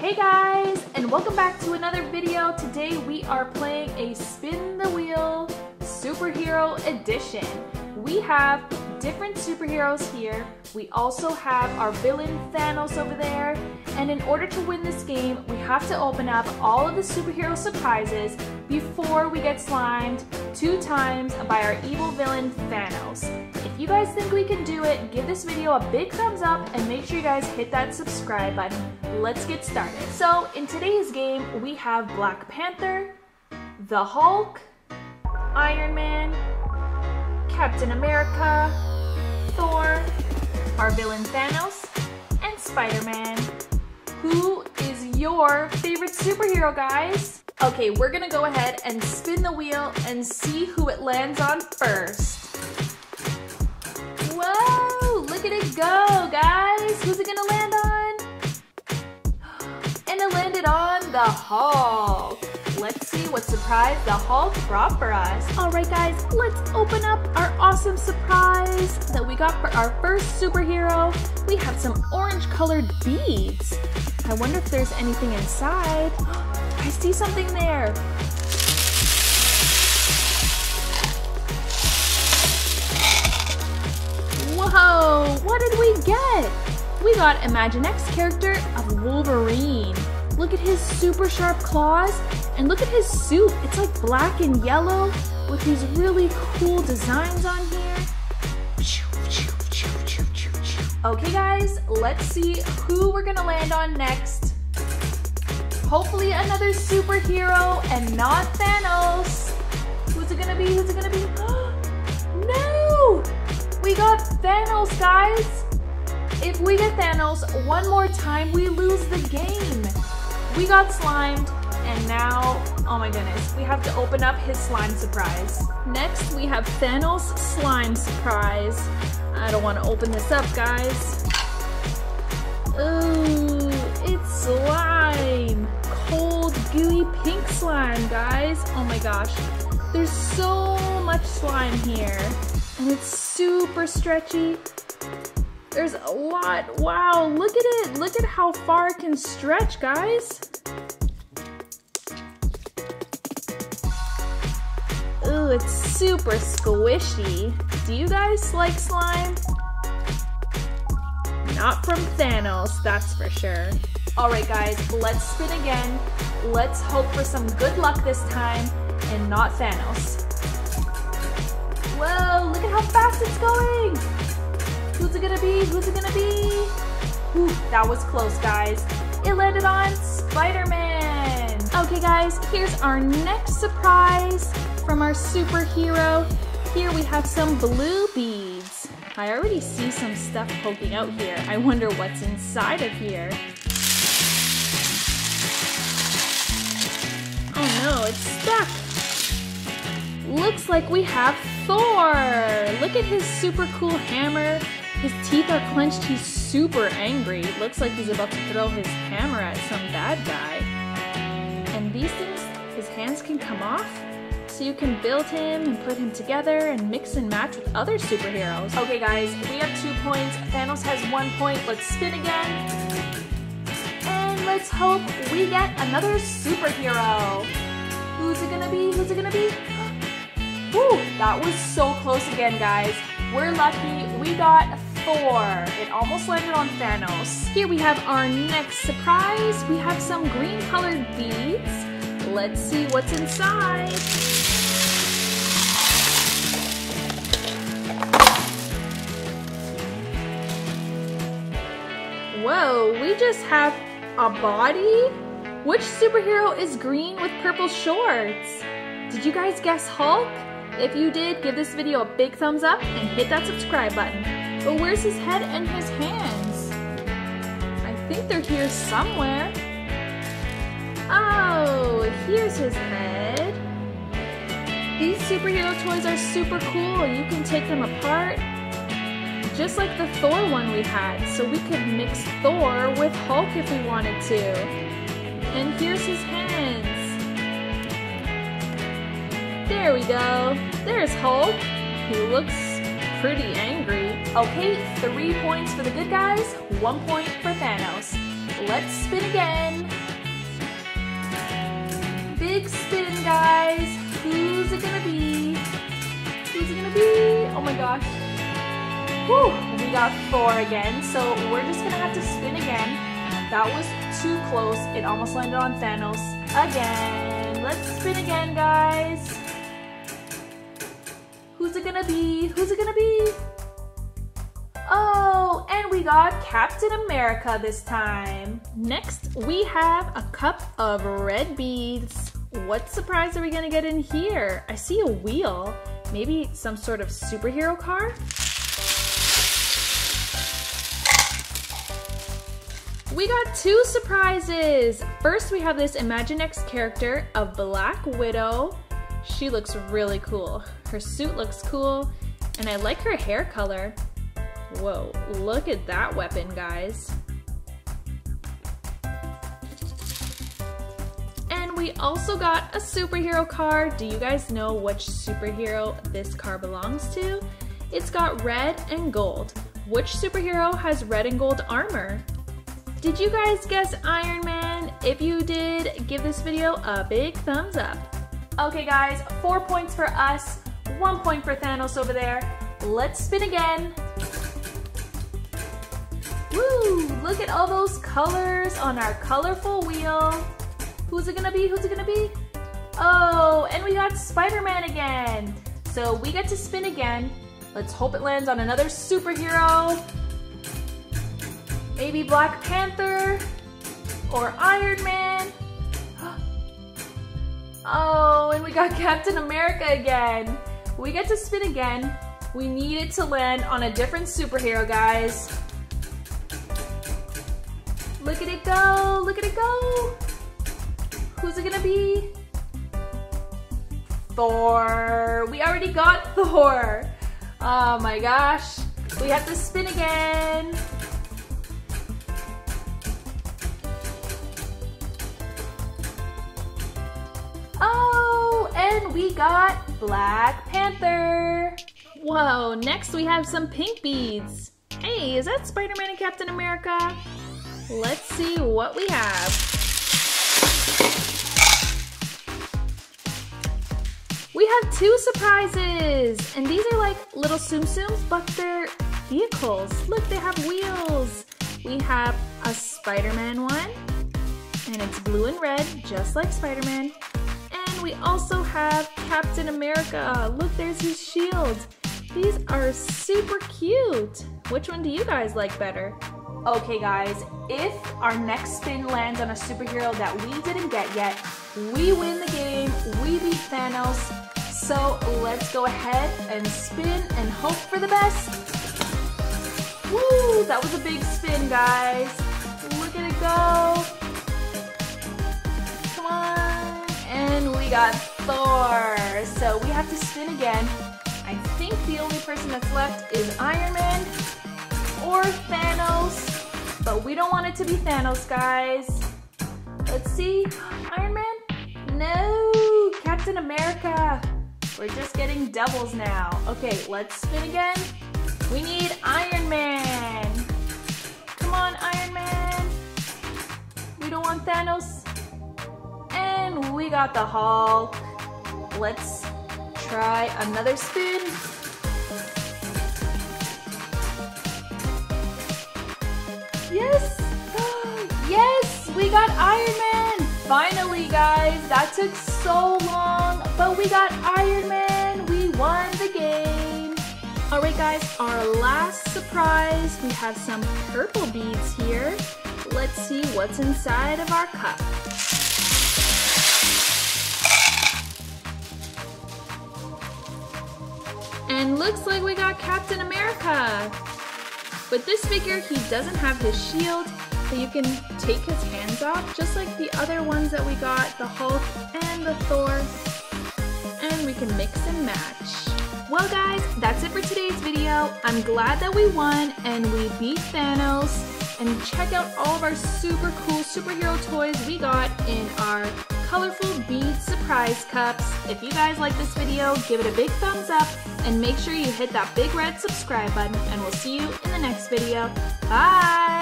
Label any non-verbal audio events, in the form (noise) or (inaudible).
Hey guys, and welcome back to another video. Today we are playing a spin the wheel superhero edition. We have different superheroes here. We also have our villain Thanos over there. And in order to win this game, we have to open up all of the superhero surprises before we get slimed two times by our evil villain Thanos. If you guys think we can do it, give this video a big thumbs up and make sure you guys hit that subscribe button. Let's get started. So in today's game, we have Black Panther, the Hulk, Iron Man, Captain America, Thor, our villain Thanos, and Spider-Man. Who is your favorite superhero, guys? Okay, we're gonna go ahead and spin the wheel and see who it lands on first. Whoa, look at it go, guys. Who's it gonna land on? (gasps) And it landed on the Hulk. Let's see what surprise the Hulk brought for us. All right, guys, let's open up our awesome surprise that we got for our first superhero. We have some orange colored beads. I wonder if there's anything inside. (gasps) I see something there. Whoa, what did we get? We got Imaginext character of Wolverine. Look at his super sharp claws and look at his suit. It's like black and yellow with these really cool designs on here. Okay guys, let's see who we're gonna land on next. Hopefully another superhero and not Thanos. Who's it gonna be? Who's it gonna be? (gasps) no! We got Thanos, guys! If we get Thanos one more time, we lose the game. We got slimed, and now, oh my goodness, we have to open up his slime surprise. Next, we have Thanos slime surprise. I don't want to open this up, guys. Ooh, it's slime. Cold, gooey pink slime, guys. Oh my gosh. There's so much slime here. And it's super stretchy. There's a lot. Wow, look at it. Look at how far it can stretch, guys. Ooh, it's super squishy. Do you guys like slime? Not from Thanos, that's for sure. Alright guys, let's spin again. Let's hope for some good luck this time and not Thanos. Whoa, look at how fast it's going! Who's it gonna be? Who's it gonna be? That was close, guys. It landed on Spider-Man! Okay guys, here's our next surprise from our superhero. Here we have some blue beads. I already see some stuff poking out here. I wonder what's inside of here. Oh no, it's stuck. Looks like we have Thor. Look at his super cool hammer. His teeth are clenched. He's super angry. Looks like he's about to throw his hammer at some bad guy. And these things, his hands can come off so you can build him and put him together and mix and match with other superheroes. Okay guys, we have two points. Thanos has one point. Let's spin again. And let's hope we get another superhero. Who's it gonna be? Who's it gonna be? Woo, that was so close again, guys. We're lucky. We got Thor. It almost landed on Thanos. Here we have our next surprise. We have some green colored beads. Let's see what's inside. Whoa, we just have a body? Which superhero is green with purple shorts? Did you guys guess Hulk? If you did, give this video a big thumbs up and hit that subscribe button. But where's his head and his hands? I think they're here somewhere. Oh, here's his head. These superhero toys are super cool. You can take them apart just like the Thor one we had, so we could mix Thor with Hulk if we wanted to. And here's his hands. There we go. There's Hulk. He looks pretty angry. Okay, three points for the good guys, one point for Thanos. let's spin again. Big spin, guys. Who's it gonna be? Who's it gonna be? Oh my gosh. Whew, we got Thor again, so we're just gonna have to spin again. That was too close. It almost landed on Thanos again. Let's spin again, guys. Who's it gonna be? Who's it gonna be? Oh, and we got Captain America this time. Next, we have a cup of red beads. What surprise are we gonna get in here? I see a wheel. Maybe some sort of superhero car? We got two surprises. First, we have this Imaginext character of Black Widow. She looks really cool. Her suit looks cool, and I like her hair color. Whoa, look at that weapon, guys. And we also got a superhero car. Do you guys know which superhero this car belongs to? It's got red and gold. Which superhero has red and gold armor? Did you guys guess Iron Man? If you did, give this video a big thumbs up. Okay guys, four points for us, one point for Thanos over there. Let's spin again. (laughs) Woo! Look at all those colors on our colorful wheel. Who's it gonna be? Who's it gonna be? Oh, and we got Spider-Man again. So we get to spin again. Let's hope it lands on another superhero. Maybe Black Panther or Iron Man. (gasps) Oh, and we got (laughs) Captain America again. We get to spin again. We need it to land on a different superhero, guys. Look at it go, look at it go. Who's it gonna be? Thor. We already got (laughs) Thor. Oh my gosh. We have to spin again. Oh, and we got Black Panther. Whoa, next we have some pink beads. Hey, is that Spider-Man and Captain America? Let's see what we have. We have two surprises, and these are like little Tsum Tsums, but they're vehicles. Look, they have wheels. We have a Spider-Man one, and it's blue and red, just like Spider-Man. We also have Captain America. Look, there's his shield. These are super cute. Which one do you guys like better? Okay guys, if our next spin lands on a superhero that we didn't get yet, we win the game, we beat Thanos. So let's go ahead and spin and hope for the best. Woo, that was a big spin guys. Look at it go. Got Thor. So we have to spin again. I think the only person that's left is Iron Man or Thanos. But we don't want it to be Thanos, guys. Let's see. Iron Man? No! Captain America! We're just getting doubles now. Okay, let's spin again. We need Iron Man! Come on, Iron Man! We don't want Thanos. We got the Hulk. Let's try another spin. Yes! (gasps) yes! We got Iron Man! Finally, guys! That took so long, but we got Iron Man! We won the game! Alright guys, our last surprise. We have some purple beads here. Let's see what's inside of our cup. And looks like we got Captain America. With this figure, he doesn't have his shield, so you can take his hands off, just like the other ones that we got, the Hulk and the Thor, and we can mix and match. Well guys, that's it for today's video. I'm glad that we won and we beat Thanos. And check out all of our super cool superhero toys we got in our colorful bead surprise cups. If you guys like this video, give it a big thumbs up and make sure you hit that big red subscribe button and we'll see you in the next video. Bye!